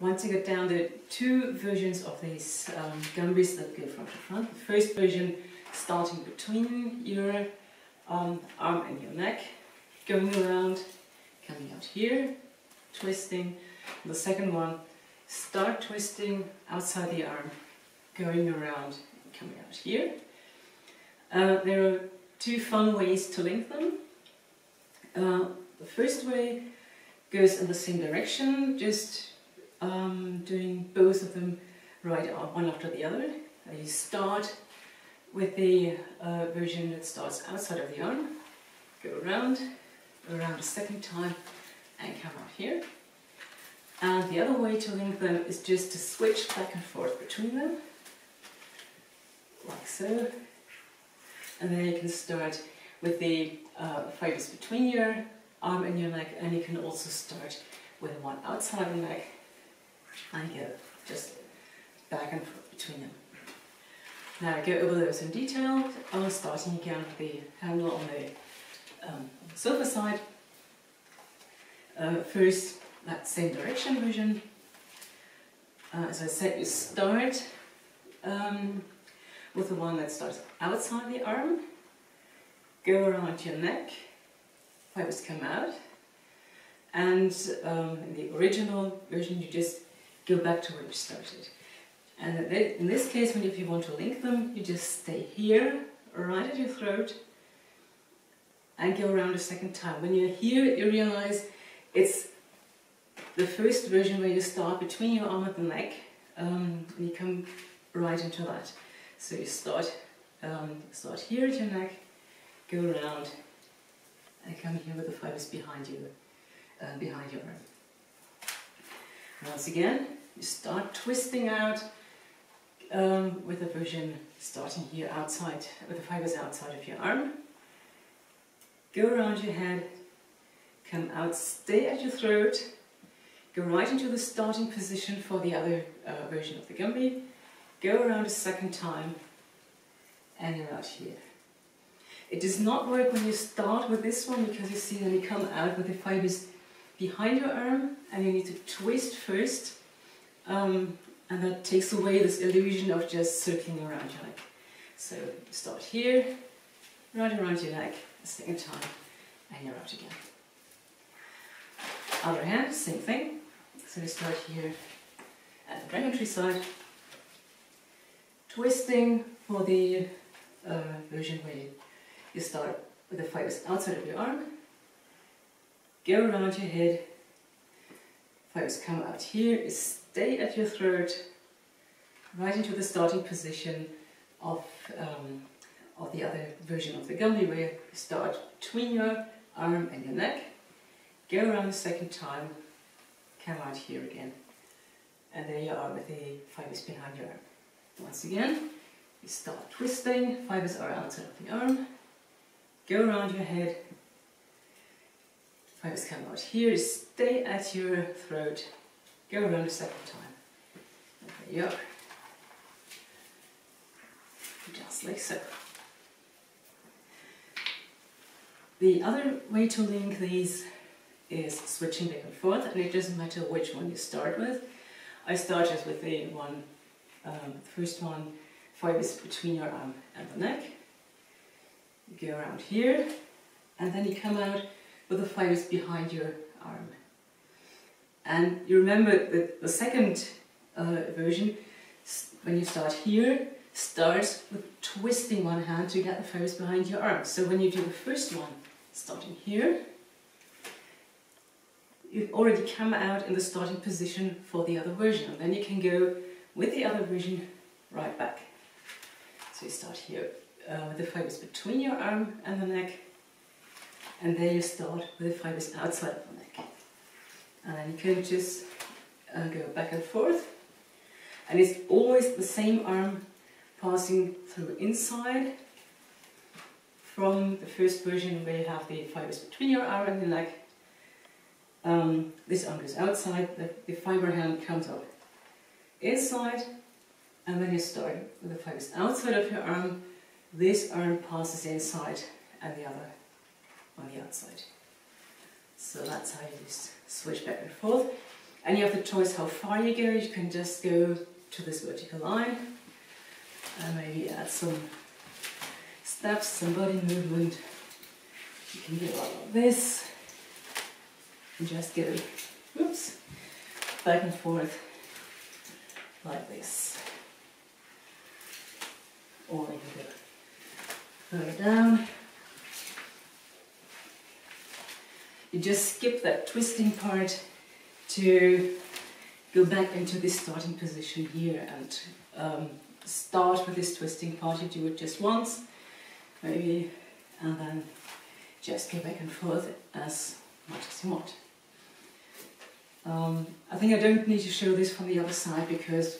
once you get down the two versions of these um, Gumbys that go front to front. The first version starting between your um, arm and your neck, going around, coming out here, twisting. And the second one, start twisting outside the arm, going around, coming out here. Uh, there are two fun ways to link them. Uh, the first way goes in the same direction, just um, doing both of them right one after the other. You start with the uh, version that starts outside of the arm, go around, around a second time and come out here. And the other way to link them is just to switch back and forth between them, like so. And then you can start with the uh, fibers between your arm and your neck, and you can also start with one outside the neck and go just back and forth between them. Now I go over those in detail, I'm starting again with the handle on the um, sofa side. Uh, first, that same direction version. Uh, as I said, you start um, with the one that starts outside the arm, go around your neck, fibers come out, and um, in the original version you just go back to where you started. And in this case, when if you want to link them, you just stay here, right at your throat, and go around a second time. When you're here, you realize it's the first version where you start between your arm and the neck, um, and you come right into that. So you start, um, start here at your neck, go around, and come here with the fibers behind you, uh, behind your arm. Once again, you start twisting out um, with the version starting here outside, with the fibers outside of your arm. Go around your head, come out, stay at your throat, go right into the starting position for the other uh, version of the Gumby, go around a second time, and you're out here. It does not work when you start with this one because you see then you come out with the fibers behind your arm and you need to twist first um, and that takes away this illusion of just circling around your neck. So start here, right around your neck, a second time, and you're out again. Other hand, same thing. So we start here at the dragon tree side, twisting for the uh, version where you, start with the fibers outside of your arm, go around your head, fibers come out here, stay at your throat, right into the starting position of, um, of the other version of the Gumby where you start between your arm and your neck, go around a second time, come out here again. And there you are with the fibers behind your arm. Once again, you start twisting, fibers are outside of the arm, go around your head, fibers come out here, stay at your throat, go around a second time. There you are. Just like so. The other way to link these is switching back and forth, and it doesn't matter which one you start with. I start just with the one, um, first one, fibers between your arm and the neck. You go around here, and then you come out with the fibers behind your arm. And you remember that the second uh, version, when you start here, starts with twisting one hand to get the fibers behind your arm. So when you do the first one, starting here, you've already come out in the starting position for the other version. And then you can go with the other version right back. So you start here uh, with the fibers between your arm and the neck, and then you start with the fibers outside of the neck. And you can just uh, go back and forth. And it's always the same arm passing through inside from the first version where you have the fibers between your arm and the neck. Um, this arm goes outside, the, the fiber hand comes up inside, and then you start with the fibers outside of your arm. This arm passes inside and the other on the outside. So that's how you switch back and forth. And you have the choice how far you go. You can just go to this vertical line and maybe add some steps, some body movement. You can do all of this and just go, oops, back and forth like this. Or you can go further down. You just skip that twisting part to go back into this starting position here and um, start with this twisting part. You do it just once, maybe, and then just go back and forth as much as you want. Um, I think I don't need to show this from the other side because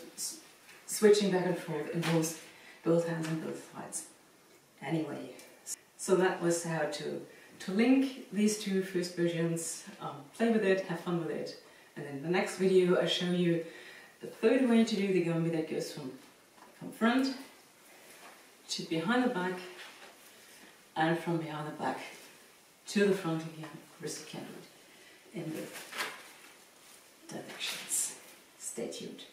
switching back and forth involves both hands and both sides. Anyway, so that was how to, to link these two first versions, um, play with it, have fun with it. And in the next video I show you the third way to do the Gumby that goes from, from front to behind the back and from behind the back to the front again, wrist candle in the directions. Stay tuned.